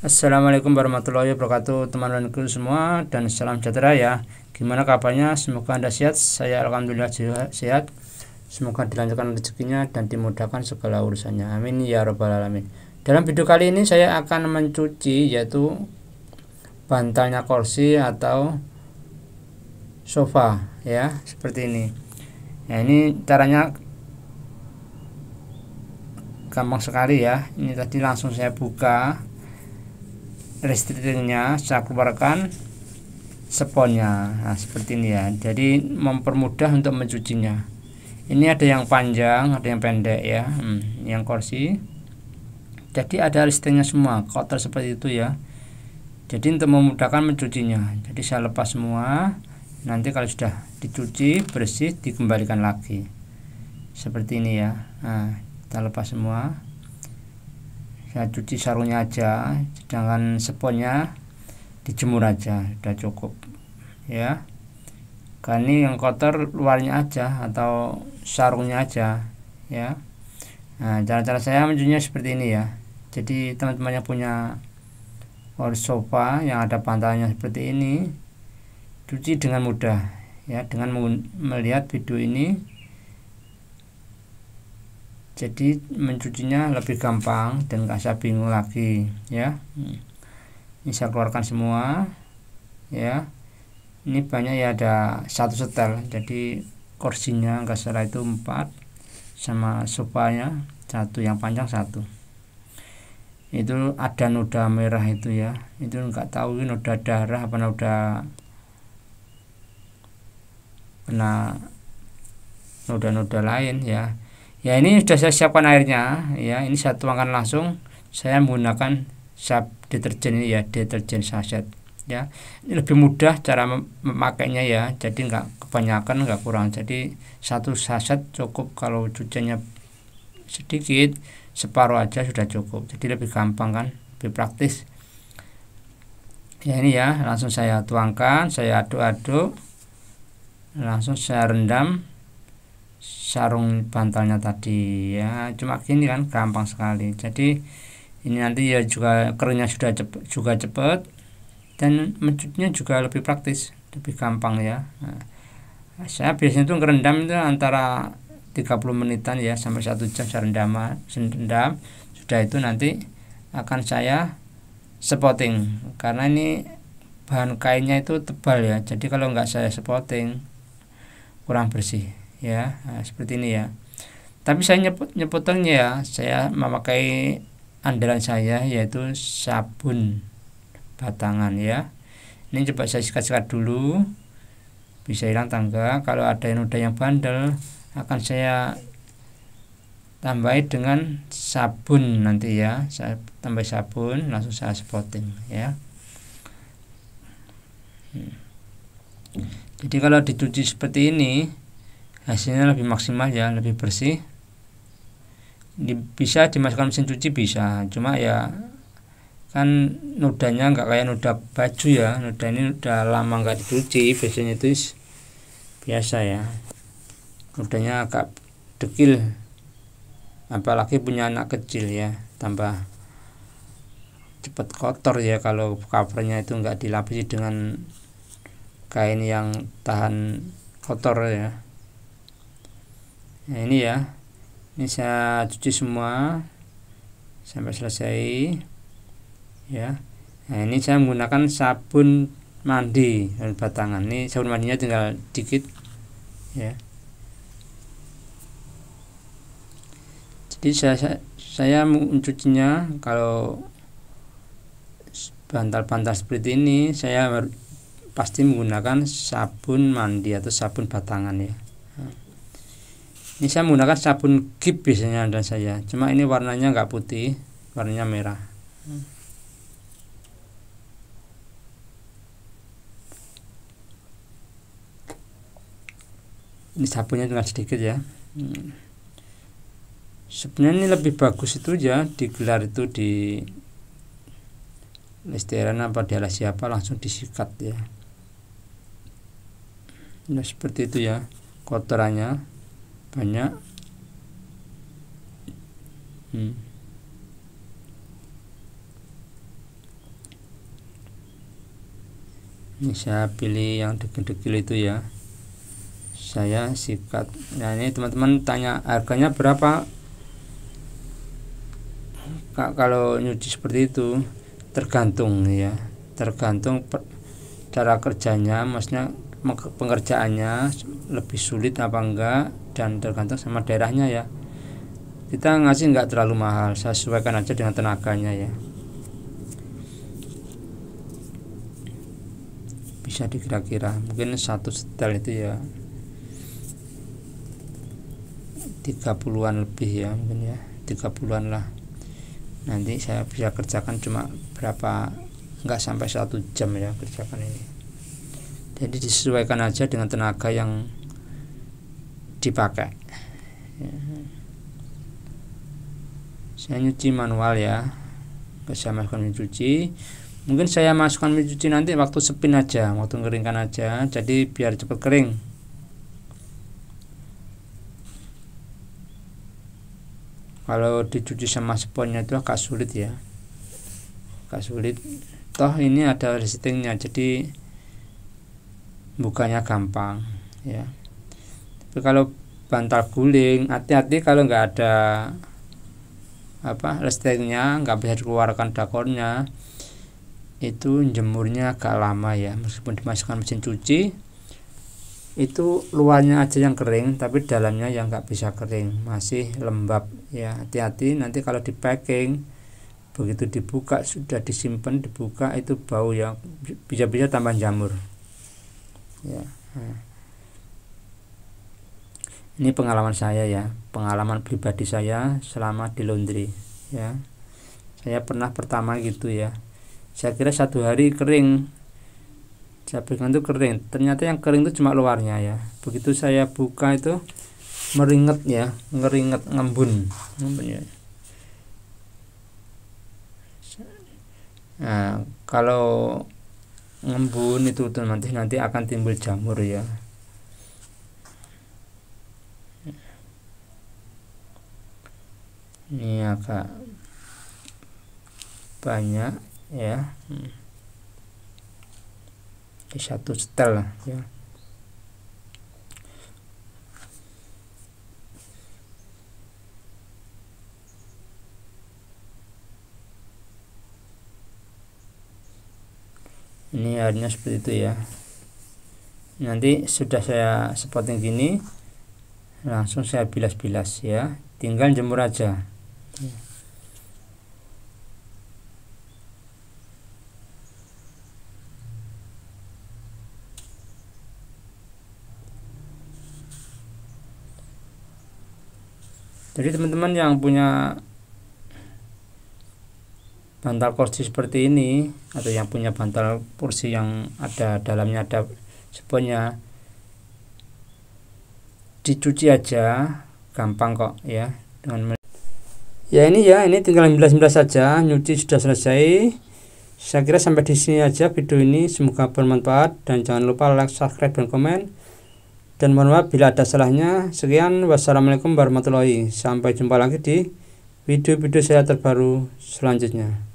Assalamualaikum warahmatullahi wabarakatuh teman-temanku semua dan salam sejahtera ya. Gimana kabarnya? Semoga anda sehat. Saya Alhamdulillah sehat. Semoga dilancarkan rezekinya dan dimudahkan segala urusannya. Amin ya robbal alamin. Dalam video kali ini saya akan mencuci yaitu Bantalnya kursi atau sofa ya Seperti ini. Nah ini caranya gampang sekali ya. Ini tadi langsung saya buka restriktingnya saya keluarkan sponnya nah seperti ini ya. Jadi mempermudah untuk mencucinya. Ini ada yang panjang ada yang pendek ya. Hmm, yang kursi. Jadi ada listingnya semua. Kotor seperti itu ya. Jadi untuk memudahkan mencucinya. Jadi saya lepas semua. Nanti kalau sudah dicuci bersih dikembalikan lagi. Seperti ini ya. Nah, kita lepas semua saya cuci sarungnya aja sedangkan sponnya dijemur aja sudah cukup ya. Kan ini yang kotor luarnya aja atau sarungnya aja ya. Nah cara-cara saya mencucinya seperti ini ya. Jadi teman-teman yang punya sofa yang ada pantalnya seperti ini cuci dengan mudah ya. Dengan melihat video ini jadi mencucinya lebih gampang dan gak usah bingung lagi ya. Ini saya keluarkan semua ya. Ini banyak ya ada satu setel. Jadi kursinya enggak salah itu empat sama sofanya satu yang panjang satu. Itu ada noda merah itu ya. Itu enggak tahu ini noda darah apa noda kena noda-noda lain ya ya ini sudah saya siapkan airnya. Ya ini saya tuangkan langsung. Saya menggunakan sab deterjen ini ya deterjen saset. Ya ini lebih mudah cara memakainya ya. Jadi enggak kebanyakan enggak kurang. Jadi satu saset cukup. Kalau cuciannya sedikit separuh aja sudah cukup. Jadi lebih gampang kan lebih praktis. Ya ini ya. Langsung saya tuangkan saya aduk-aduk. Langsung saya rendam sarung bantalnya tadi. Ya cuma gini kan gampang sekali. Jadi ini nanti ya juga keringnya sudah cepet, juga cepat dan mencucinya juga lebih praktis lebih gampang ya. Nah, saya biasanya itu ngerendam itu antara 30 menitan ya sampai satu jam saya rendam, rendam. Sudah itu nanti akan saya spotting karena ini bahan kainnya itu tebal ya. Jadi kalau nggak saya spotting kurang bersih ya nah, seperti ini ya. Tapi saya nyebut nyebutnya ya saya memakai andalan saya yaitu sabun batangan ya. Ini coba saya sikat-sikat dulu bisa hilang tangga. Kalau ada yang udah yang bandel akan saya tambahi dengan sabun nanti ya. Saya tambah sabun langsung saya spotting ya. Hmm. jadi kalau dicuci seperti ini hasilnya lebih maksimal ya lebih bersih. Di, bisa dimasukkan mesin cuci bisa. Cuma ya kan nodanya nggak kayak noda baju ya. Noda ini udah lama nggak dicuci biasanya itu biasa ya. Nodanya agak dekil. Apalagi punya anak kecil ya tambah cepat kotor ya kalau covernya itu nggak dilapisi dengan kain yang tahan kotor ya nah ini ya. Ini saya cuci semua. Sampai selesai. Ya. Nah ini saya menggunakan sabun mandi dan batangan. Ini sabun mandinya tinggal dikit. Ya. Jadi saya saya mencucinya kalau bantal-bantal seperti ini saya pasti menggunakan sabun mandi atau sabun batangan ya ini saya menggunakan sabun gip biasanya dan saya. Cuma ini warnanya nggak putih warnanya merah. Ini sabunnya tinggal sedikit ya. Sebenarnya ini lebih bagus itu ya digelar itu di listeran apa di siapa langsung disikat ya. Nah seperti itu ya kotorannya banyak hmm. ini saya pilih yang dekil-dekil itu ya. Saya sikat. Nah ini teman-teman tanya harganya berapa? Kak, kalau nyuci seperti itu tergantung ya. Tergantung cara kerjanya maksudnya pengerjaannya lebih sulit apa enggak dan tergantung sama daerahnya ya. Kita ngasih enggak terlalu mahal sesuaikan aja dengan tenaganya ya. Bisa dikira-kira mungkin satu setel itu ya. 30-an lebih ya mungkin ya. 30-an lah. Nanti saya bisa kerjakan cuma berapa nggak sampai satu jam ya kerjakan ini. Jadi disesuaikan aja dengan tenaga yang dipakai. Ya. saya nyuci manual ya. Saya masukkan mencuci mungkin saya masukkan mencuci nanti waktu spin aja waktu ngeringkan aja. Jadi biar cepat kering. Kalau dicuci sama sponnya itu agak sulit ya. Agak sulit. Toh ini ada resistingnya jadi bukanya gampang ya kalau bantal guling hati-hati kalau nggak ada apa restingnya nggak bisa dikeluarkan dakornya. Itu jemurnya agak lama ya meskipun dimasukkan mesin cuci. Itu luarnya aja yang kering tapi dalamnya yang nggak bisa kering. Masih lembab ya hati-hati. Nanti kalau di packing begitu dibuka sudah disimpan dibuka itu bau yang bisa-bisa tambah jamur. Ya nah. Ini pengalaman saya ya pengalaman pribadi saya selama di laundry ya. Saya pernah pertama gitu ya. Saya kira satu hari kering. Saya pegang itu kering. Ternyata yang kering itu cuma luarnya ya. Begitu saya buka itu meringet ya ngeringet ngembun. Ngembun ya. Nah kalau ngembun itu nanti nanti akan timbul jamur ya ini agak banyak ya. Di satu setel ya. Ini airnya seperti itu ya. Nanti sudah saya spotting gini langsung saya bilas-bilas ya. Tinggal jemur aja ya. jadi teman-teman yang punya bantal kursi seperti ini atau yang punya bantal kursi yang ada dalamnya ada seponnya dicuci aja gampang kok ya dengan ya ini ya ini tinggal 19 saja nyuci sudah selesai saya kira sampai di sini aja video ini semoga bermanfaat dan jangan lupa like subscribe dan komen dan mohon maaf bila ada salahnya. Sekian, wassalamualaikum warahmatullahi Sampai jumpa lagi di video-video saya terbaru selanjutnya.